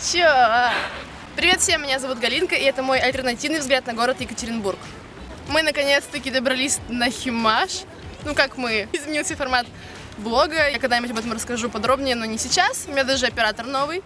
Чё? Привет всем, меня зовут Галинка, и это мой альтернативный взгляд на город Екатеринбург. Мы наконец-таки добрались на Химаш. Ну как мы? Изменился формат блога. Я когда-нибудь об этом расскажу подробнее, но не сейчас. У меня даже оператор новый.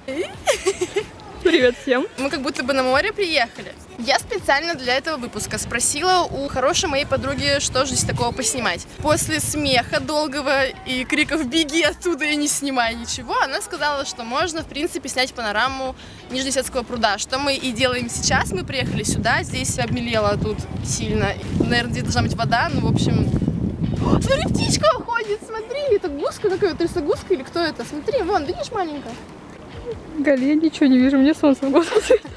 Привет всем. Мы как будто бы на море приехали. Я специально для этого выпуска спросила у хорошей моей подруги, что же здесь такого поснимать. После смеха долгого и криков «беги оттуда и не снимай ничего», она сказала, что можно, в принципе, снять панораму Нижнесетского пруда, что мы и делаем сейчас. Мы приехали сюда, здесь обмелело тут сильно. Наверное, здесь должна быть вода, ну, в общем... О, смотри, птичка ходит, смотри, это гуска какая-то, трясогуска или кто это? Смотри, вон, видишь, маленькая? Галя, я ничего не вижу, мне солнце в глаза светит.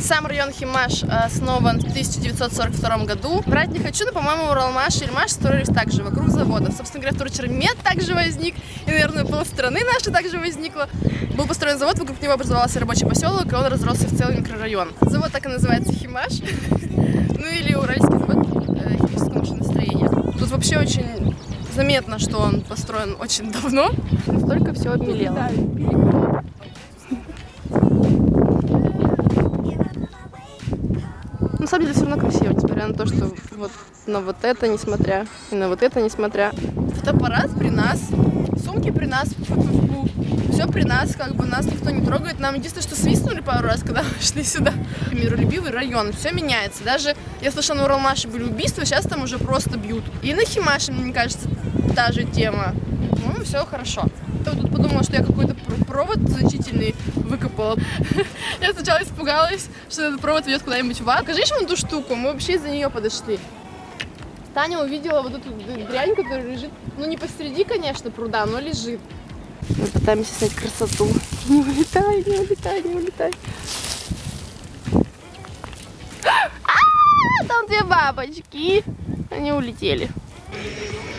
Сам район Химаш основан в 1942 году. Врать не хочу, но, по-моему, Уралмаш и Ильмаш строились также вокруг завода. Собственно говоря, Турчермет также возник, и, наверное, полстраны нашей также возникло. Был построен завод, вокруг него образовался рабочий поселок, и он разросся в целый микрорайон. Завод так и называется Химаш, ну или Уральский завод э, химического машиностроения. Тут вообще очень заметно, что он построен очень давно, настолько все обмелело. Самом деле все равно красиво, несмотря на то, что вот на вот это несмотря, и на вот это несмотря. Фотоаппарат при нас, сумки при нас, все при нас, как бы нас никто не трогает. Нам единственное, что свистнули пару раз, когда мы шли сюда. Миролюбивый район, все меняется. Даже я слышала, на Уралмаше были убийства, сейчас там уже просто бьют. И на Химаше, мне кажется, та же тема. Ну, все хорошо. Тут подумала, что я какой-то провод значительный выкопала. Я сначала испугалась, что этот провод ведет куда-нибудь в ад. Покажи вон ту штуку, мы вообще из-за нее подошли. Таня увидела вот эту дрянь, которая лежит, ну не посреди, конечно, пруда, но лежит. Мы пытаемся снять красоту. Не улетай, не улетай, не улетай. А, там две бабочки. Они улетели.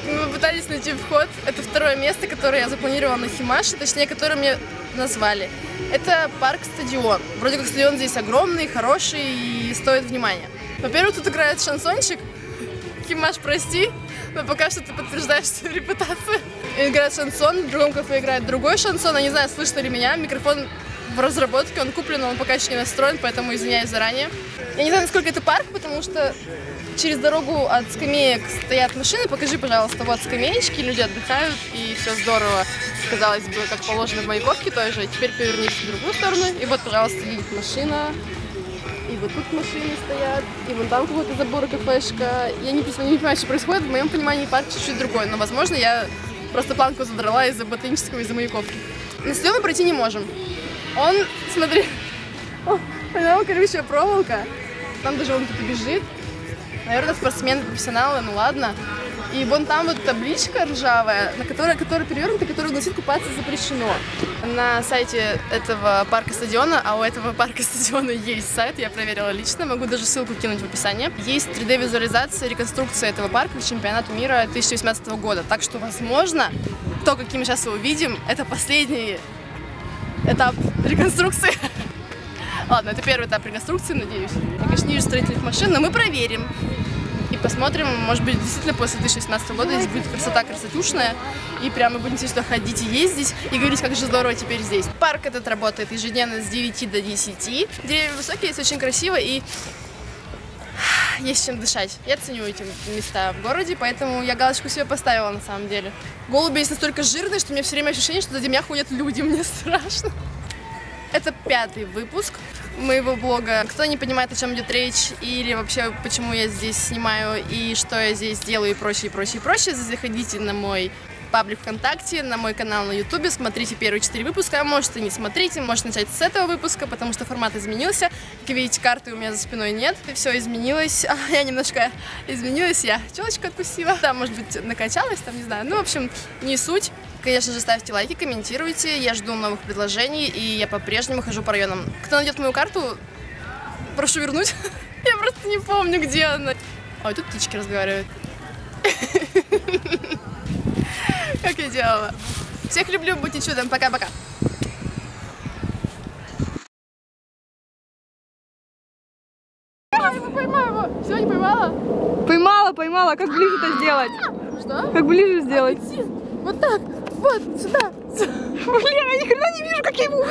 Мы пытались найти вход. Это второе место, которое я запланировала на Химаше, точнее, которое мне назвали. Это парк-стадион. Вроде как стадион здесь огромный, хороший и стоит внимания. Во-первых, тут играет шансончик. Химаш, прости, но пока что ты подтверждаешь свою репутацию. Играет шансон, в другом кафе играет другой шансон. Я не знаю, слышно ли меня. Микрофон в разработке, он куплен, он пока еще не настроен, поэтому извиняюсь заранее. Я не знаю, насколько это парк, потому что через дорогу от скамеек стоят машины. Покажи, пожалуйста, вот скамеечки, люди отдыхают, и все здорово. Казалось бы, как положено в Маяковке той. Теперь повернись в другую сторону, и вот, пожалуйста, едет машина. И вот тут машины стоят, и вон там какой-то забор кафешка. Я не, не понимаю, что происходит. В моем понимании парк чуть-чуть другой, но, возможно, я просто планку задрала из-за ботанического, из-за Маяковки. На стадион мы пройти не можем. Он, смотри, о, там колючая проволока. Там даже он кто-то бежит. Наверное, спортсмены, профессионалы, ну ладно. И вон там вот табличка ржавая, на которой, которая перевернута, которая гласит купаться запрещено. На сайте этого парка-стадиона, а у этого парка-стадиона есть сайт, я проверила лично, могу даже ссылку кинуть в описании. Есть 3D-визуализация, реконструкция этого парка к чемпионату мира 2018 года. Так что, возможно, то, каким мы сейчас его увидим, это последний этап реконструкции. Ладно, это первый этап реконструкции, надеюсь. Я, конечно, не вижу строительных машин, но мы проверим. И посмотрим, может быть, действительно после 2016 года здесь будет красота красотушная. И прямо будем сюда ходить и ездить, и говорить, как же здорово теперь здесь. Парк этот работает ежедневно с 9 до 10. Деревья высокие, здесь очень красиво, и есть чем дышать. Я ценю эти места в городе, поэтому я галочку себе поставила на самом деле. Голуби здесь настолько жирные, что у меня все время ощущение, что за меня ходят люди, мне страшно. Это пятый выпуск моего блога. Кто не понимает, о чем идет речь, или вообще, почему я здесь снимаю, и что я здесь делаю, и прочее, и прочее, и прочее, заходите на мой паблик ВКонтакте, на мой канал на Ютубе, смотрите первые четыре выпуска, а может и не смотрите, можете начать с этого выпуска, потому что формат изменился. Как видите, карты у меня за спиной нет, и все изменилось. А, я немножко изменилась, я челочку отпустила. Да, может быть, накачалась, там, не знаю. Ну, в общем, не суть. Конечно же, ставьте лайки, комментируйте. Я жду новых предложений, и я по-прежнему хожу по районам. Кто найдет мою карту, прошу вернуть. Я просто не помню, где она. Ой, тут птички разговаривают. Как я делала. Всех люблю, будьте чудом. Пока-пока. Не поймала? Поймала, поймала. Как ближе-то сделать? Что? Как ближе сделать? Вот так. Вот, сюда. Блин, я ни хрена не вижу, как я его